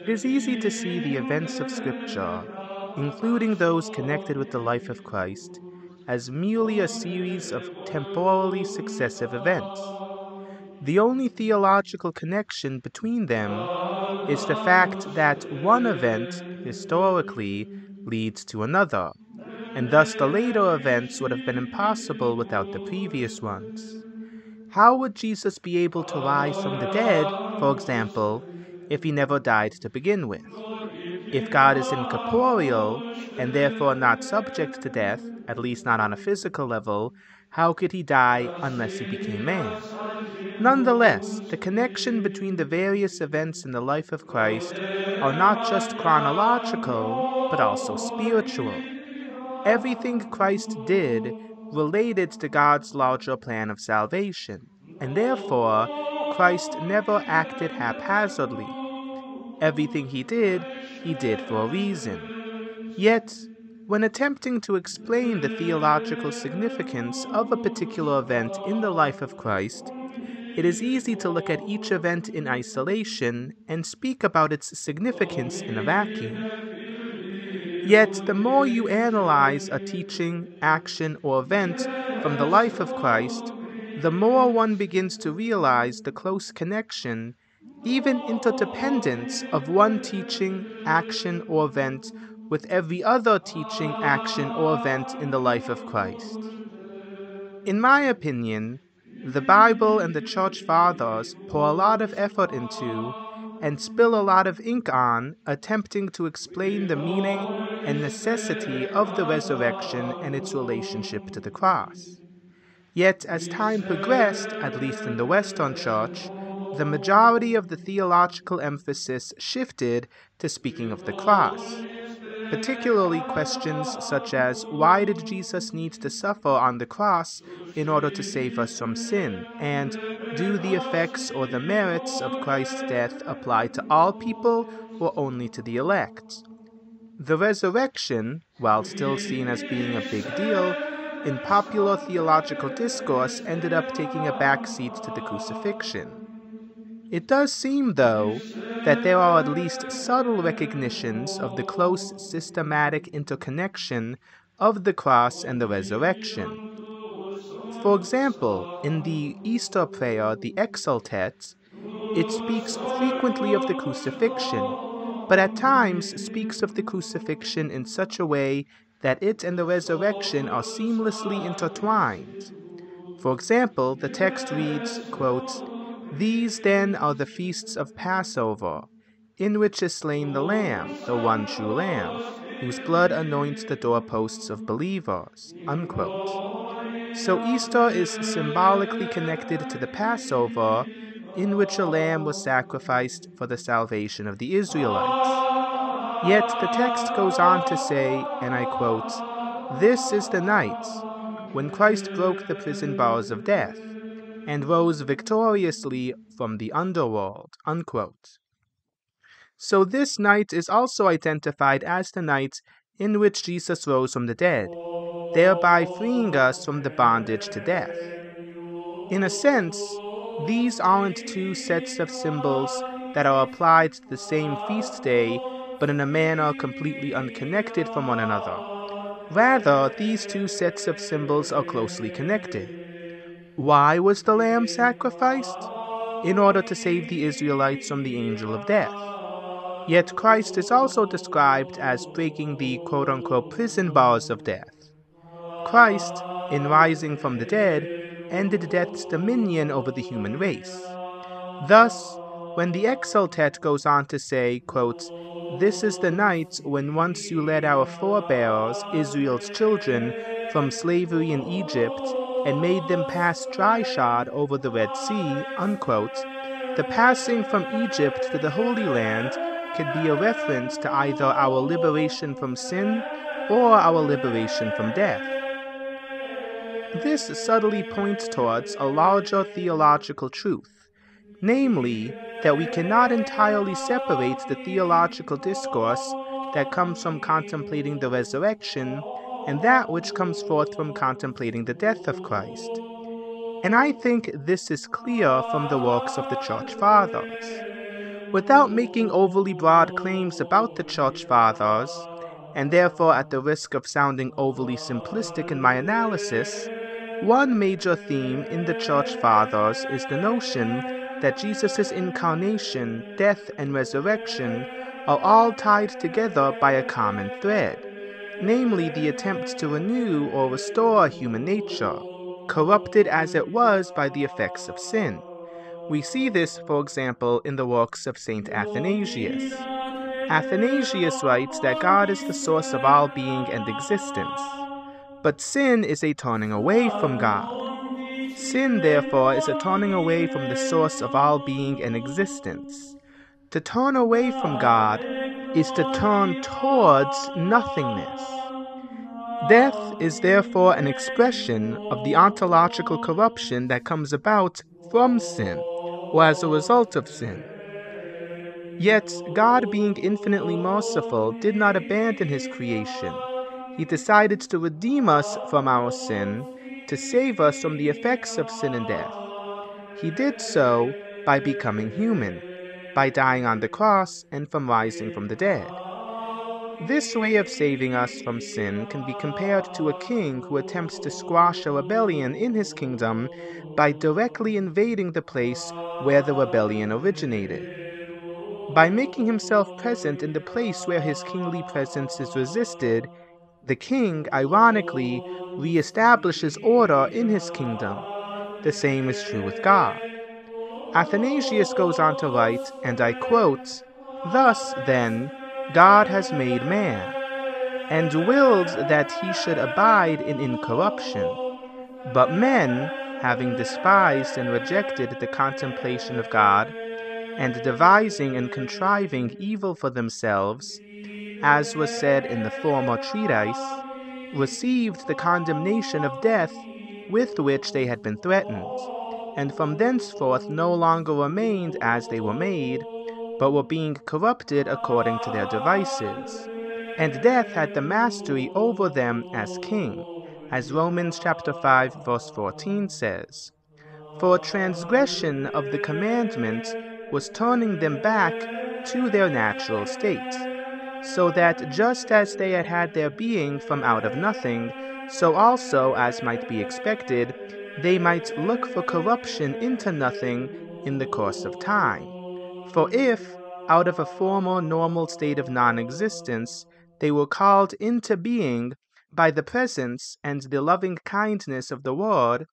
It is easy to see the events of Scripture, including those connected with the life of Christ, as merely a series of temporally successive events. The only theological connection between them is the fact that one event, historically, leads to another, and thus the later events would have been impossible without the previous ones. How would Jesus be able to rise from the dead, for example, if he never died to begin with. If God is incorporeal and therefore not subject to death, at least not on a physical level, how could he die unless he became man? Nonetheless, the connection between the various events in the life of Christ are not just chronological, but also spiritual. Everything Christ did related to God's larger plan of salvation, and therefore Christ never acted haphazardly. Everything he did, he did for a reason. Yet, when attempting to explain the theological significance of a particular event in the life of Christ, it is easy to look at each event in isolation and speak about its significance in a vacuum. Yet, the more you analyze a teaching, action, or event from the life of Christ, the more one begins to realize the close connection even interdependence of one teaching, action, or event with every other teaching, action, or event in the life of Christ. In my opinion, the Bible and the Church Fathers pour a lot of effort into and spill a lot of ink on attempting to explain the meaning and necessity of the resurrection and its relationship to the cross. Yet, as time progressed, at least in the Western Church, the majority of the theological emphasis shifted to speaking of the cross, particularly questions such as why did Jesus need to suffer on the cross in order to save us from sin, and do the effects or the merits of Christ's death apply to all people or only to the elect? The resurrection, while still seen as being a big deal, in popular theological discourse ended up taking a backseat to the crucifixion. It does seem, though, that there are at least subtle recognitions of the close systematic interconnection of the cross and the resurrection. For example, in the Easter prayer, the Exultet, it speaks frequently of the crucifixion, but at times speaks of the crucifixion in such a way that it and the resurrection are seamlessly intertwined. For example, the text reads, quote, these then are the feasts of Passover, in which is slain the Lamb, the one true Lamb, whose blood anoints the doorposts of believers. Unquote. So Easter is symbolically connected to the Passover, in which a lamb was sacrificed for the salvation of the Israelites. Yet the text goes on to say, and I quote, This is the night when Christ broke the prison bars of death and rose victoriously from the underworld. Unquote. So this night is also identified as the night in which Jesus rose from the dead, thereby freeing us from the bondage to death. In a sense, these aren't two sets of symbols that are applied to the same feast day, but in a manner completely unconnected from one another. Rather, these two sets of symbols are closely connected. Why was the lamb sacrificed? In order to save the Israelites from the angel of death. Yet Christ is also described as breaking the quote unquote prison bars of death. Christ, in rising from the dead, ended death's dominion over the human race. Thus, when the Exsultet goes on to say, quote, This is the night when once you led our forebears, Israel's children, from slavery in Egypt and made them pass dry shod over the Red Sea, unquote, the passing from Egypt to the Holy Land could be a reference to either our liberation from sin or our liberation from death. This subtly points towards a larger theological truth, namely, that we cannot entirely separate the theological discourse that comes from contemplating the resurrection and that which comes forth from contemplating the death of Christ. And I think this is clear from the works of the Church Fathers. Without making overly broad claims about the Church Fathers, and therefore at the risk of sounding overly simplistic in my analysis, one major theme in the Church Fathers is the notion that Jesus' incarnation, death, and resurrection are all tied together by a common thread, namely the attempt to renew or restore human nature, corrupted as it was by the effects of sin. We see this, for example, in the works of St. Athanasius. Athanasius writes that God is the source of all being and existence, but sin is a turning away from God. Sin, therefore, is a turning away from the source of all being and existence. To turn away from God is to turn towards nothingness. Death is therefore an expression of the ontological corruption that comes about from sin, or as a result of sin. Yet, God, being infinitely merciful, did not abandon his creation. He decided to redeem us from our sin, to save us from the effects of sin and death. He did so by becoming human, by dying on the cross and from rising from the dead. This way of saving us from sin can be compared to a king who attempts to squash a rebellion in his kingdom by directly invading the place where the rebellion originated. By making himself present in the place where his kingly presence is resisted, the king, ironically, reestablishes order in his kingdom. The same is true with God. Athanasius goes on to write, and I quote, Thus, then, God has made man, and willed that he should abide in incorruption. But men, having despised and rejected the contemplation of God, and devising and contriving evil for themselves, as was said in the former treatise, received the condemnation of death with which they had been threatened, and from thenceforth no longer remained as they were made, but were being corrupted according to their devices. And death had the mastery over them as king, as Romans chapter 5 verse 14 says. For transgression of the commandment was turning them back to their natural state, so that just as they had had their being from out of nothing, so also, as might be expected, they might look for corruption into nothing in the course of time. For if, out of a former normal state of non existence, they were called into being by the presence and the loving kindness of the Word,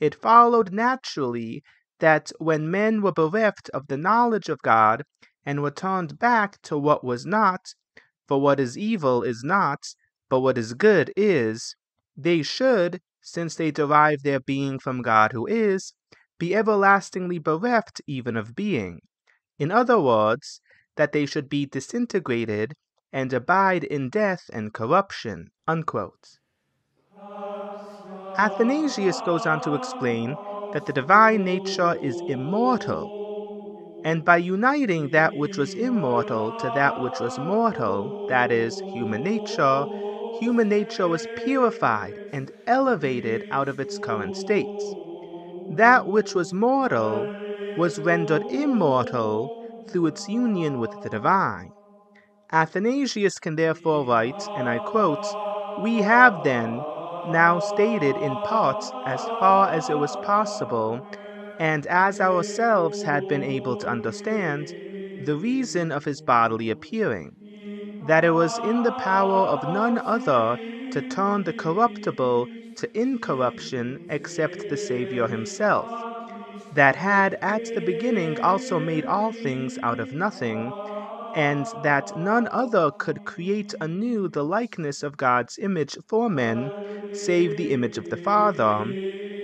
it followed naturally that when men were bereft of the knowledge of God and were turned back to what was not, for what is evil is not, but what is good is, they should, since they derive their being from God who is, be everlastingly bereft even of being. In other words, that they should be disintegrated and abide in death and corruption. Unquote. Athanasius goes on to explain that the divine nature is immortal, and by uniting that which was immortal to that which was mortal, that is, human nature, human nature was purified and elevated out of its current state. That which was mortal was rendered immortal through its union with the divine. Athanasius can therefore write, and I quote, We have then now stated in part as far as it was possible, and as ourselves had been able to understand, the reason of his bodily appearing, that it was in the power of none other to turn the corruptible to incorruption except the Saviour himself, that had at the beginning also made all things out of nothing, and that none other could create anew the likeness of God's image for men, save the image of the Father,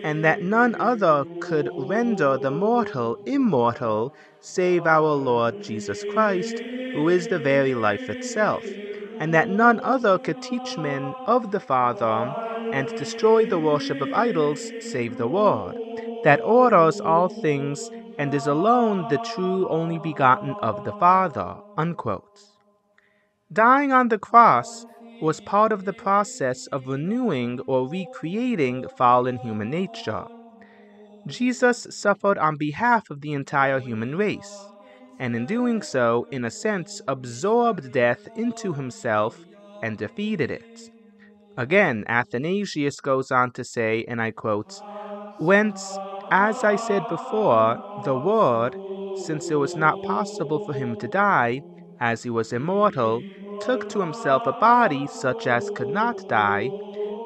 and that none other could render the mortal immortal, save our Lord Jesus Christ, who is the very life itself, and that none other could teach men of the Father, and destroy the worship of idols, save the Word, that orders all things and is alone the true only begotten of the Father. Unquote. Dying on the cross, was part of the process of renewing or recreating fallen human nature. Jesus suffered on behalf of the entire human race, and in doing so, in a sense, absorbed death into himself and defeated it. Again, Athanasius goes on to say, and I quote, Whence, as I said before, the Word, since it was not possible for him to die, as he was immortal, took to himself a body such as could not die,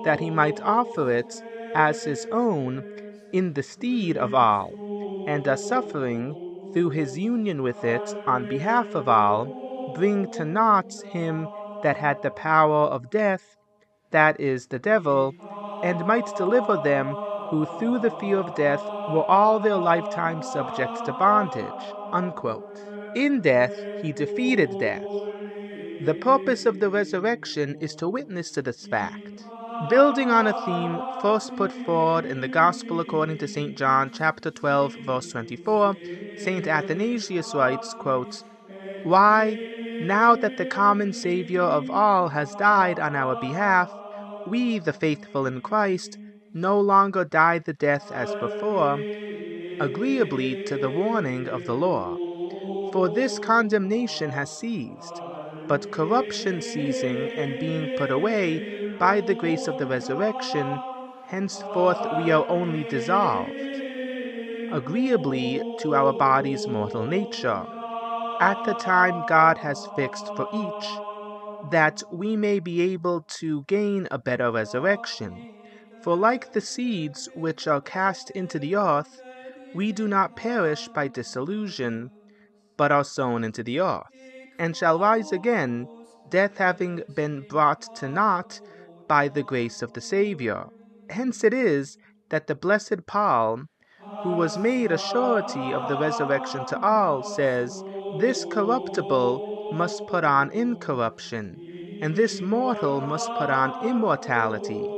that he might offer it as his own in the stead of all, and a suffering through his union with it on behalf of all, bring to naught him that had the power of death, that is, the devil, and might deliver them who through the fear of death were all their lifetime subject to bondage. Unquote. In death, he defeated death. The purpose of the resurrection is to witness to this fact. Building on a theme first put forward in the Gospel according to St. John chapter 12 verse 24, St. Athanasius writes, quote, Why, now that the common Savior of all has died on our behalf, we, the faithful in Christ, no longer die the death as before, agreeably to the warning of the law. For this condemnation has ceased, but corruption ceasing and being put away by the grace of the resurrection, henceforth we are only dissolved, agreeably to our body's mortal nature, at the time God has fixed for each, that we may be able to gain a better resurrection. For like the seeds which are cast into the earth, we do not perish by dissolution, but are sown into the earth, and shall rise again, death having been brought to naught by the grace of the Saviour. Hence it is that the blessed Paul, who was made a surety of the resurrection to all, says, This corruptible must put on incorruption, and this mortal must put on immortality.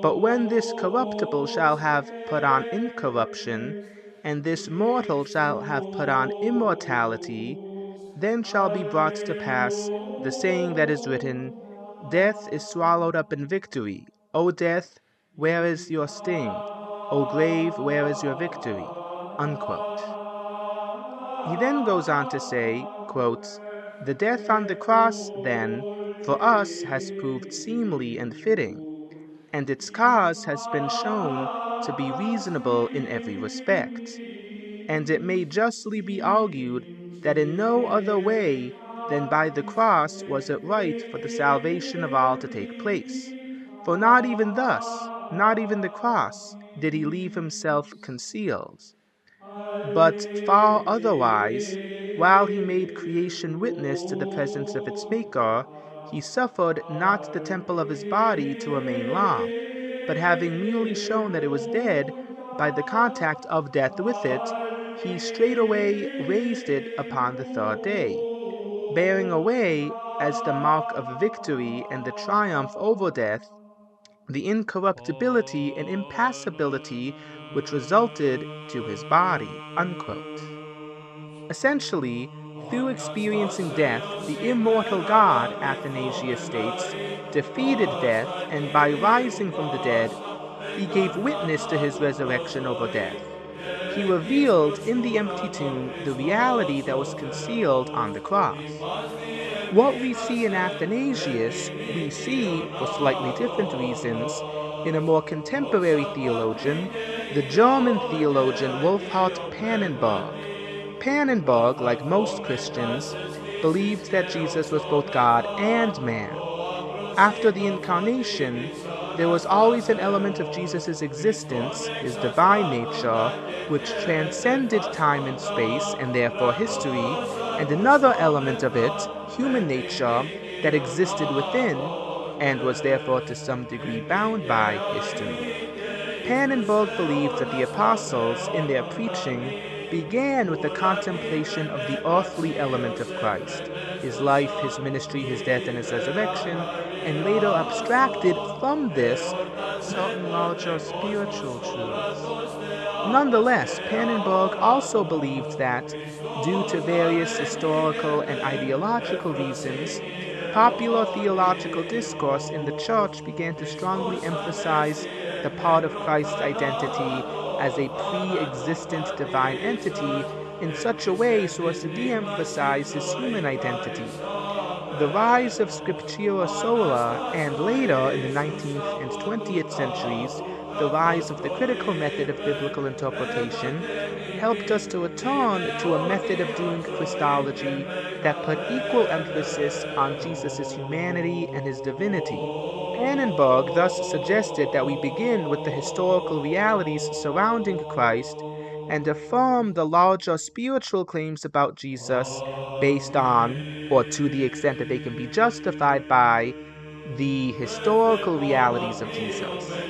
But when this corruptible shall have put on incorruption, and this mortal shall have put on immortality, then shall be brought to pass the saying that is written, Death is swallowed up in victory. O death, where is your sting? O grave, where is your victory? Unquote. He then goes on to say, quote, The death on the cross, then, for us has proved seemly and fitting and its cause has been shown to be reasonable in every respect. And it may justly be argued that in no other way than by the cross was it right for the salvation of all to take place. For not even thus, not even the cross, did he leave himself concealed. But far otherwise, while he made creation witness to the presence of its Maker, he suffered not the temple of his body to remain long, but having merely shown that it was dead by the contact of death with it, he straightway raised it upon the third day, bearing away as the mark of victory and the triumph over death the incorruptibility and impassibility which resulted to his body. Unquote. Essentially, through experiencing death, the immortal God, Athanasius states, defeated death, and by rising from the dead, he gave witness to his resurrection over death. He revealed in the empty tomb the reality that was concealed on the cross. What we see in Athanasius, we see, for slightly different reasons, in a more contemporary theologian, the German theologian Wolfhart Pannenberg. Pannenberg, like most Christians, believed that Jesus was both God and man. After the incarnation, there was always an element of Jesus' existence, his divine nature, which transcended time and space and therefore history, and another element of it, human nature, that existed within and was therefore to some degree bound by history. Pan and Pannenberg believed that the apostles, in their preaching, began with the contemplation of the earthly element of Christ, his life, his ministry, his death, and his resurrection, and later abstracted from this certain larger spiritual truths. Nonetheless, Pannenberg also believed that, due to various historical and ideological reasons, popular theological discourse in the church began to strongly emphasize the part of Christ's identity as a pre existent divine entity in such a way so as to de emphasize his human identity. The rise of Scriptura Sola, and later in the 19th and 20th centuries, the rise of the critical method of biblical interpretation, helped us to return to a method of doing Christology that put equal emphasis on Jesus' humanity and his divinity. Pannenberg thus suggested that we begin with the historical realities surrounding Christ and affirm the larger spiritual claims about Jesus based on, or to the extent that they can be justified by, the historical realities of Jesus.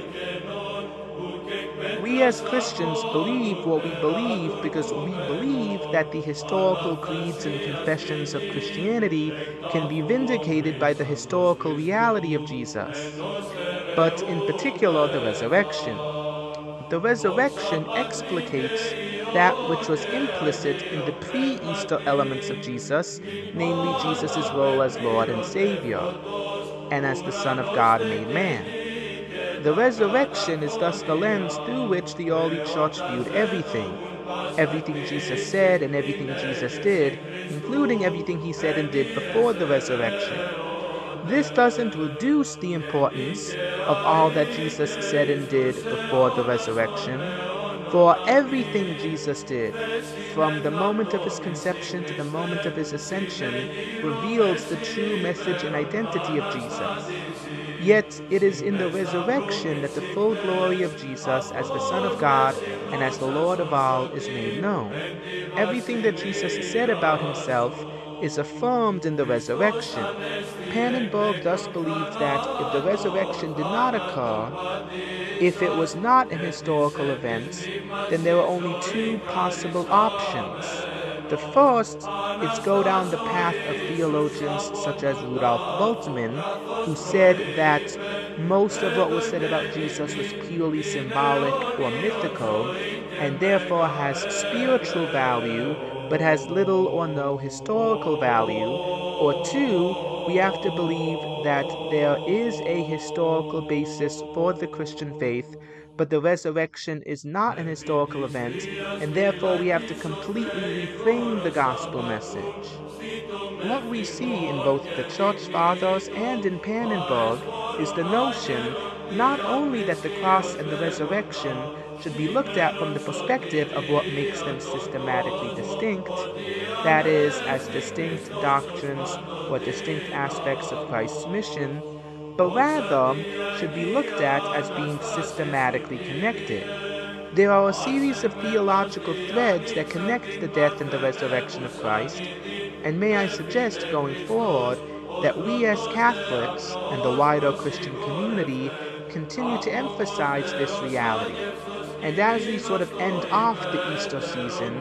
We as Christians believe what we believe because we believe that the historical creeds and confessions of Christianity can be vindicated by the historical reality of Jesus, but in particular the resurrection. The resurrection explicates that which was implicit in the pre Easter elements of Jesus, namely Jesus' role as Lord and Savior, and as the Son of God made man. The resurrection is thus the lens through which the early church viewed everything. Everything Jesus said and everything Jesus did, including everything he said and did before the resurrection. This doesn't reduce the importance of all that Jesus said and did before the resurrection, for everything Jesus did, from the moment of his conception to the moment of his ascension, reveals the true message and identity of Jesus. Yet it is in the resurrection that the full glory of Jesus as the Son of God and as the Lord of all is made known. Everything that Jesus said about himself is affirmed in the resurrection. Pannenberg thus believed that if the resurrection did not occur, if it was not an historical event, then there were only two possible options. The first is go down the path of theologians such as Rudolf Bultmann, who said that most of what was said about Jesus was purely symbolic or mythical, and therefore has spiritual value but has little or no historical value, or two, we have to believe that there is a historical basis for the Christian faith, but the resurrection is not an historical event, and therefore we have to completely reframe the gospel message. What we see in both the Church Fathers and in Pannenberg is the notion not only that the cross and the resurrection should be looked at from the perspective of what makes them systematically distinct, that is, as distinct doctrines or distinct aspects of Christ's mission, but rather should be looked at as being systematically connected. There are a series of theological threads that connect the death and the resurrection of Christ, and may I suggest going forward that we as Catholics and the wider Christian community continue to emphasize this reality. And as we sort of end off the Easter season,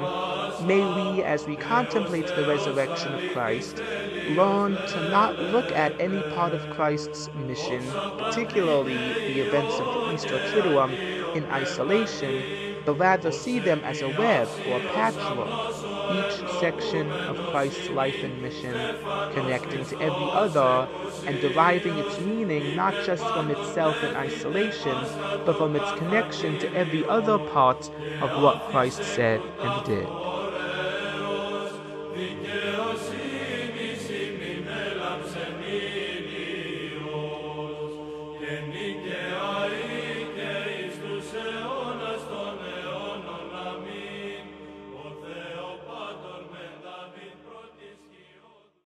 may we, as we contemplate the resurrection of Christ, learn to not look at any part of Christ's mission, particularly the events of the Easter Triduum, in isolation, but rather see them as a web or a patchwork, each section of Christ's life and mission connecting to every other and deriving its meaning not just from itself in isolation, but from its connection to every other part of what Christ said and did.